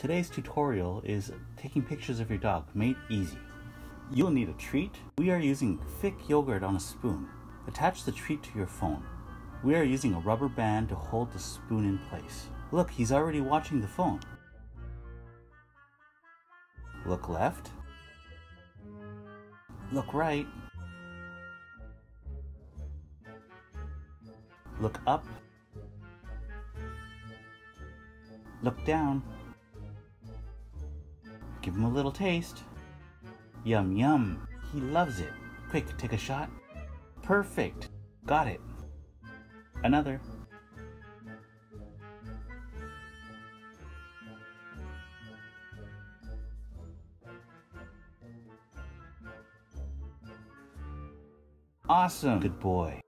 Today's tutorial is taking pictures of your dog, made easy. You'll need a treat. We are using thick yogurt on a spoon. Attach the treat to your phone. We are using a rubber band to hold the spoon in place. Look, he's already watching the phone. Look left. Look right. Look up. Look down. Give him a little taste. Yum yum. He loves it. Quick, take a shot. Perfect. Got it. Another. Awesome. Good boy.